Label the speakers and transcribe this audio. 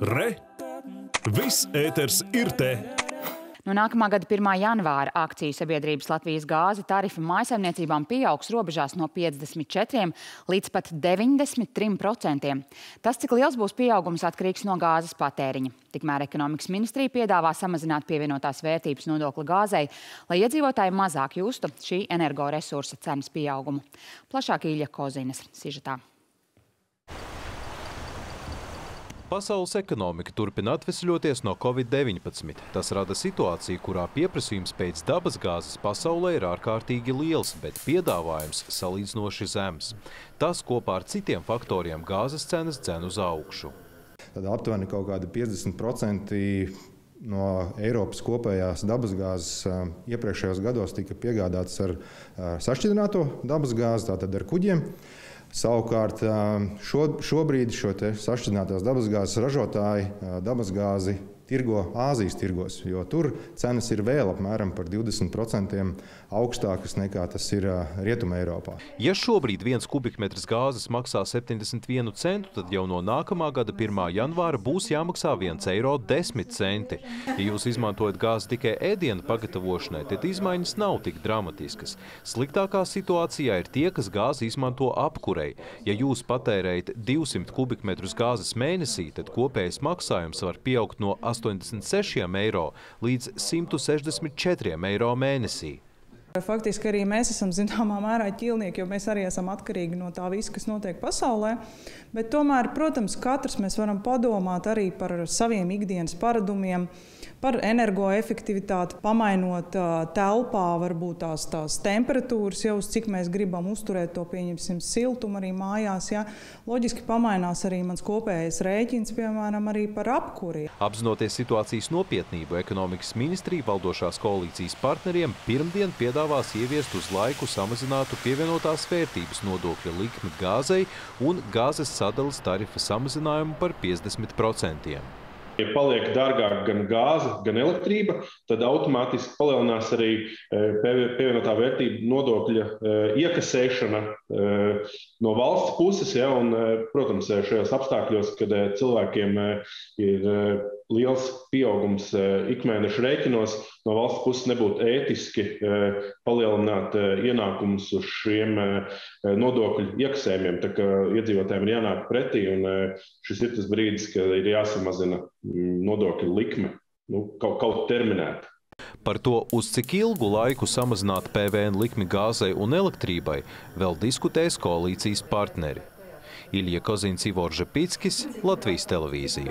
Speaker 1: Re! Viss ēters ir te!
Speaker 2: No nākamā gada 1. janvāra akciju sabiedrības Latvijas gāzi tarifi mājasaimniecībām pieaugs robežās no 54 līdz pat 93 procentiem. Tas, cik liels būs pieaugums, atkarīgs no gāzes patēriņa. Tikmēr ekonomikas ministrija piedāvā samazināt pievienotās vērtības nodokli gāzei, lai iedzīvotāji mazāk justu šī energoresursa cenas pieaugumu. Plašāk Īļa Kozinas sižetā.
Speaker 3: Pasaules ekonomika turpina atvesļoties no Covid-19. Tas rada situāciju, kurā pieprasījums pēc dabasgāzes pasaulē ir ārkārtīgi liels, bet piedāvājums salīdzinoši zems. Tas kopā ar citiem faktoriem gāzes cenas dzen uz augšu.
Speaker 4: Tad aptuveni kaut kādi 50% no Eiropas kopējās dabasgāzes iepriekšējos gados tika piegādāts ar sašķidrināto dabasgāzi, tātad ar kuģiem. Savukārt šo, šobrīd šo sašķidrinātās dabasgāzes ražotāji dabasgāzi tirgo Āzijas tirgos, jo tur cenas ir vēl apmēram par 20% augstākas nekā tas ir Rietumē Eiropā.
Speaker 3: Ja šobrīd viens kubikmetrs gāzes maksā 71 centu, tad jau no nākamā gada 1. janvāra būs jāmaksā 1 eiro 10 centi. Ja jūs izmantojat gāzi tikai ēdienu pagatavošanai, tad izmaiņas nav tik dramatiskas. Sliktākā situācijā ir tie, kas gāzi izmanto apkurei. Ja jūs patērējat 200 kubikmetrus gāzes mēnesī, tad kopējais maksājums var pieaugt no 8 86 eiro līdz 164 eiro mēnesī.
Speaker 5: Faktiski arī mēs esam zināmā mērā ķīlnieki, jo mēs arī esam atkarīgi no tā visa, kas notiek pasaulē. Bet tomēr, protams, katrs mēs varam padomāt arī par saviem ikdienas paradumiem, par energoefektivitāti, pamainot telpā varbūt tās, tās temperatūras, jau uz cik mēs gribam uzturēt to, pieņemsim, siltumu arī mājās. Ja. Loģiski pamainās arī mans kopējais rēķins, piemēram, arī par apkuri.
Speaker 3: Apzinoties situācijas nopietnību, ekonomikas ministrija valdošās koalīcijas partneriem pirmdien piedāvās ieviest uz laiku samazinātu pievienotās vērtības nodokļa likmi gāzei un gāzes sadalas tarifa samazinājumu par 50%.
Speaker 6: Ja paliek dārgāk gan gāze, gan elektrība, tad automātiski palielinās arī e, pievienotā vērtība nodokļa e, iekasēšana e, no valsts puses. Ja, un, protams, šajos apstākļos, kad cilvēkiem ir liels pieaugums ikmēneša rēķinos, no valsts puses nebūtu ētiski palielināt ienākumus uz šiem nodokļu iekasējumiem. Tā kā iedzīvotājiem ir jānāk pretī, un šis ir tas brīdis, kad ir jāsamazina nodokļu likme nu, kaut, kaut terminēta.
Speaker 3: Par to, uz cik ilgu laiku samazināt PVN likmi gāzei un elektrībai, vēl diskutēs koalīcijas partneri. Ilija Kozins, Ivor Žepickis, Latvijas televīzija.